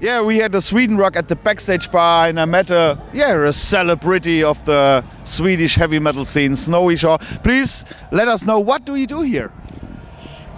Yeah, we had a Sweden Rock at the backstage bar, and I met a yeah a celebrity of the Swedish heavy metal scene, Snowy Shaw. Please let us know what do you do here.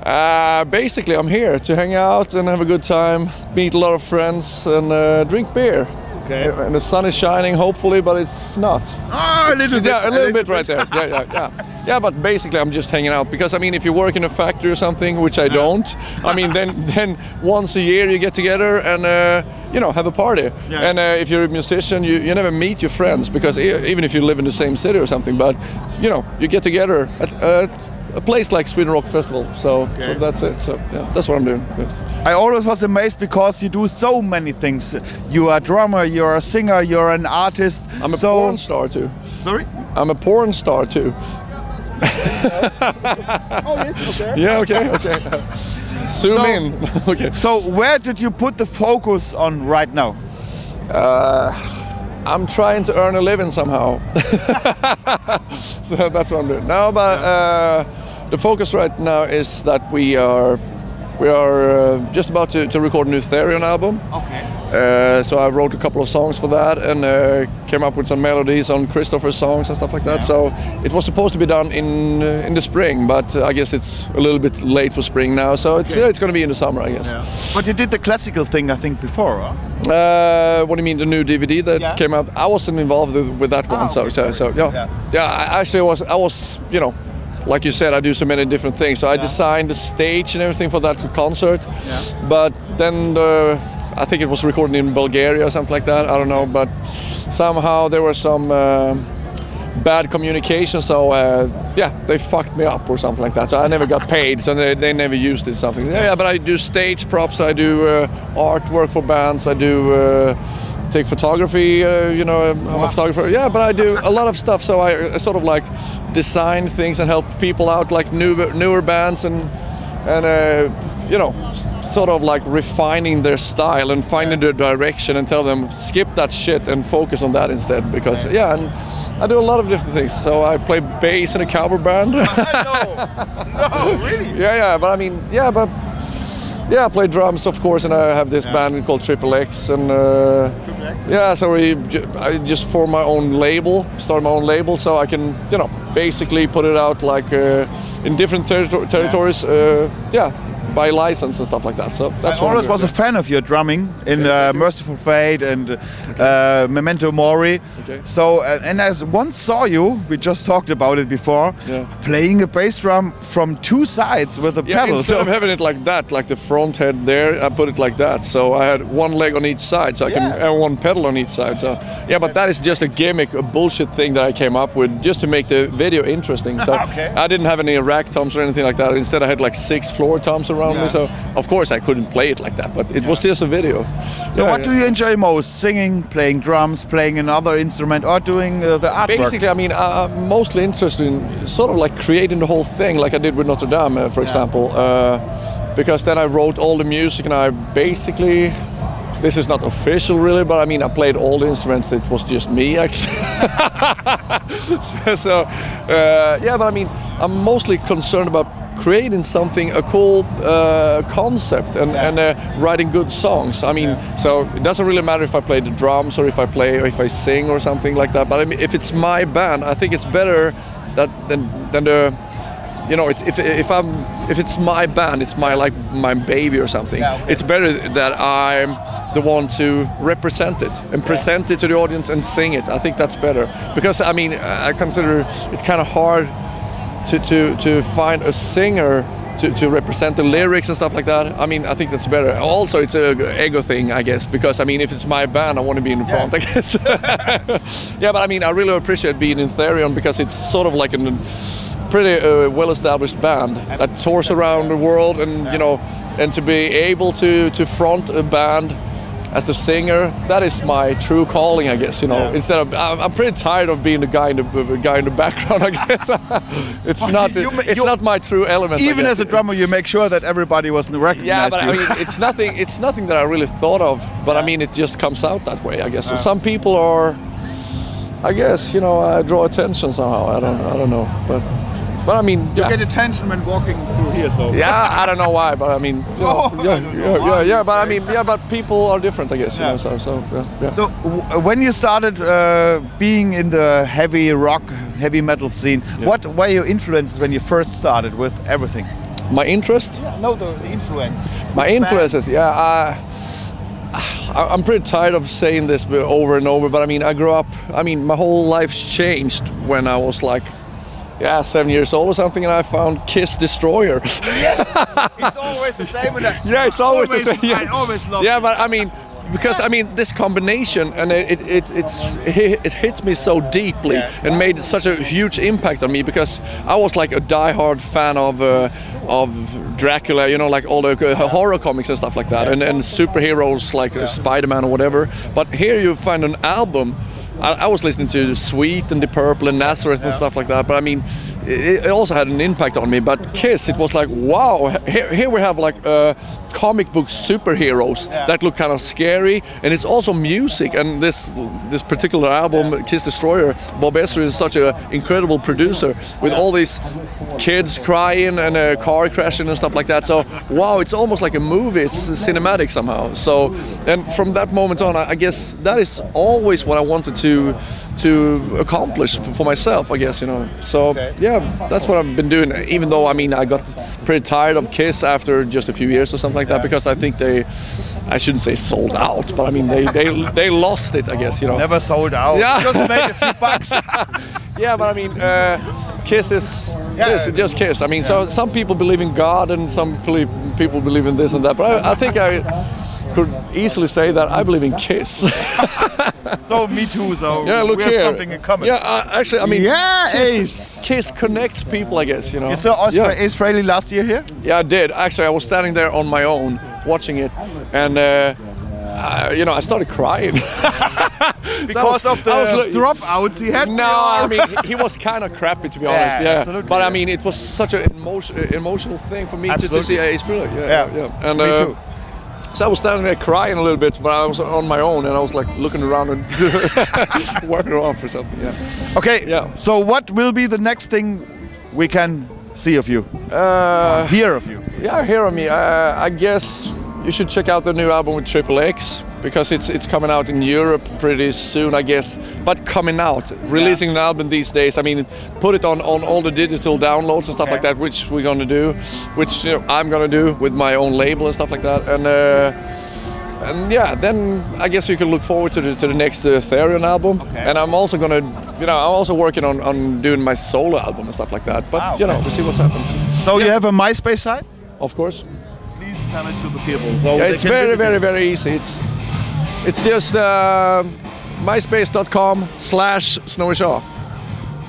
Uh, basically, I'm here to hang out and have a good time, meet a lot of friends, and uh, drink beer. Okay. And the sun is shining, hopefully, but it's not. Ah, a little bit. Yeah, a little bit right there. Yeah, yeah, yeah. Yeah, but basically, I'm just hanging out because I mean, if you work in a factory or something, which I don't, I mean, then then once a year you get together and uh, you know have a party. Yeah. And uh, if you're a musician, you, you never meet your friends because e- even if you live in the same city or something, but you know you get together at. Uh, a place like Sweden Rock Festival, so, so that's it. So yeah, that's what I'm doing. Yeah. I always was amazed because you do so many things. You are a drummer, you're a singer, you're an artist. I'm a so, porn star too. Sorry. I'm a porn star too. Oh yes, okay. Yeah, okay, okay. Zoom So- in. okay. So where did you put the focus on right now? Uh, I'm trying to earn a living somehow. so that's what I'm doing. No, but uh, the focus right now is that we are we are uh, just about to, to record a new Therion album. Okay. Uh, so I wrote a couple of songs for that and uh, came up with some melodies on Christofer's songs and stuff like that. So it was supposed to be done in uh, in the spring, but I guess it's a little bit late for spring now. So it's yeah, it's going to be in the summer, I guess. But you did the classical thing, I think, before. Huh? Uh, what do you mean the new DVD that Yeah. came out? I wasn't involved with- that one, Ah, so okay, so, so yeah, Yeah. yeah. I actually was I was you know, like you said, I do so many different things. So I designed the stage and everything for that concert, but then the, I think it was recorded in Bulgaria or something like that. I don't know, but somehow there were some. Uh, Bad communication, so uh, yeah, they fucked me up or something like that. So I never got paid, so they, they never used it. Something, yeah, but I do stage props, I do uh, artwork for bands, I do uh, take photography. Uh, you know, I'm a photographer. Yeah, but I do a lot of stuff. So I, I sort of like design things and help people out, like newer newer bands and and uh, you know, sort of like refining their style and finding their direction and tell them skip that shit and focus on that instead. Because yeah, and I do a lot of different things. So I play bass in a cover band. no, no, really. Yeah, yeah, but I mean, yeah, but yeah, I play drums, of course, and I have this band called Triple X, and uh, yeah, so we, I just form my own label, start my own label, so I can, you know, basically put it out like uh, in different territo- territories, uh, yeah, by license and stuff like that. So that's I what I'm always was a fan of your drumming in uh, Mercyful Fate and uh, Memento Mori. Okay. So, uh, and as once saw you, we just talked about it before, Yeah. playing a bass drum from two sides with a Yeah, pedal. instead So, of having it like that, like the front head there, I put it like that. So I had one leg on each side, so I can Yeah. and one pedal on each side. So yeah, but that is just a gimmick, a bullshit thing that I came up with just to make the video interesting. So Okay. I didn't have any rack toms or anything like that. Instead, I had like six floor toms around Yeah. So of course I couldn't play it like that, but it was just a video. so Yeah, what yeah. do you enjoy most? Singing, playing drums, playing another instrument, or doing uh, the artwork? Basically, I mean, I- I'm mostly interested in sort of like creating the whole thing, like I did with Notre Dame, uh, for example. Uh, because then I wrote all the music, and I basically, this is not official really, but I mean, I played all the instruments. It was just me actually. so, so, uh, yeah, but I mean, I'm mostly concerned about creating something, a cool uh, concept, and, and uh, writing good songs. I mean, so it doesn't really matter if I play the drums or if I play or if I sing or something like that. But I mean, if it's my band, I think it's better that than than the. You know, it's, if, if I'm if it's my band, it's my like my baby or something. Yeah, okay. It's better that I'm the one to represent it and present it to the audience and sing it. I think that's better because I mean I consider it kind of hard to, to, to find a singer to, to represent the lyrics and stuff like that. I mean, I think that's better. Also, it's a ego thing, I guess, because I mean, if it's my band, I want to be in front, I guess. yeah, but I mean, I really appreciate being in Therion because it's sort of like a pretty uh, well-established band that tours around the world, and you know, and to be able to to front a band as the singer, that is my true calling, I guess. You know, Yeah. instead of I'm, I'm pretty tired of being the guy in the guy in the background. I guess it's But not you it's you- not my true element. Even as a drummer, you make sure that everybody was recognize Yeah, but I mean, it's nothing. It's nothing that I really thought of. But I mean, it just comes out that way. I guess So some people are. I guess you know I draw attention somehow. I don't. I don't know, but but I mean, You yeah. get attention when walking through here, so. yeah, I don't know why, but I mean, you know, Oh, I yeah, don't yeah, yeah, yeah, but I mean, yeah, but people are different, I guess, you Yeah. know, so, so, yeah, yeah. So w- when you started uh, being in the heavy rock, heavy metal scene, what were your influences when you first started with everything? my interest, No, the, the influence. my influences, yeah, I, I- I'm pretty tired of saying this over and over, but I mean, I grew up, I mean, my whole life's changed when I was like, yeah, seven years old or something, and I found Kiss Destroyer. It's always the same. With that. yeah, it's always, the same. Yeah. I always love. Yeah, but I mean, because I mean, this combination and it it, it it's it it hits me so deeply and made such a huge impact on me because I was like a diehard fan of uh, of Dracula, you know, like all the uh, horror comics and stuff like that, and and superheroes like uh, Spider-Man or whatever. But here you find an album. I, I was listening to Sweet and the Purple and Nazareth and stuff like that, but I mean, it, it also had an impact on me. But Kiss, it was like, wow, here, here we have like uh, comic book superheroes that look kind of scary, and it's also music. And this this particular album, Kiss Destroyer, Bob Ezrin is such an incredible producer with all these kids crying and a car crashing and stuff like that. So wow, it's almost like a movie. It's cinematic somehow. So and from that moment on, I, I guess that is always what I wanted to to accomplish for, for myself. I guess you know. So yeah, that's what I've been doing. Even though I mean I got pretty tired of Kiss after just a few years or something like that because I think they, I shouldn't say sold out, but I mean they they they lost it. I guess you know. Never sold out. Yeah. Just made a few bucks. Yeah, but I mean, uh, Kiss is Yeah. Kiss, just Kiss. I mean, so some people believe in God and some people believe in this and that. But I, I think I could easily say that I believe in Kiss. so me too. So yeah, look we here. have something in common. Yeah, uh, actually, I mean, Yeah, Kiss, Ace. Kiss connects people, I guess. You know. You saw Ostra- yeah. Ace Frehley last year here? Yeah, I did. Actually, I was standing there on my own watching it, and uh, uh, you know, I started crying. Because of the I was dropouts he had? No, I mean he, he was kind of crappy to be honest. Yeah, absolutely, but yeah. I mean it was such an emotion, emotional thing for me just to see Ace Frehley. Yeah, Yeah. yeah. And Me uh, too. So I was standing there crying a little bit, but I was on my own and I was like looking around and working around for something. Yeah. Okay. Yeah. So what will be the next thing we can see of you, Uh, hear of you? yeah, hear of me. Uh, I guess you should check out the new album with Triple X because it's it's coming out in Europe pretty soon, I guess. But coming out, releasing an album these days. I mean, put it on on all the digital downloads and stuff like that, which we're gonna do, which you know, I'm gonna do with my own label and stuff like that, and. Uh, and yeah, then I guess you can look forward to the, to the next uh, Therion album. Okay. And I'm also gonna, you know, I'm also working on, on doing my solo album and stuff like that. But you know, okay. we'll see what happens. So you have a MySpace site? Of course. To the people. So Yeah, it's very, very, very easy. It's it's just uh, myspace.com slash Snowy Shaw.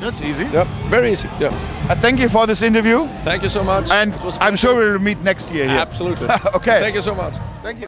That's easy. Yep, very easy. Yeah. Uh, thank you for this interview, Thank you so much. and I'm sure we'll meet next year here. Absolutely. Okay. Thank you so much. Thank you.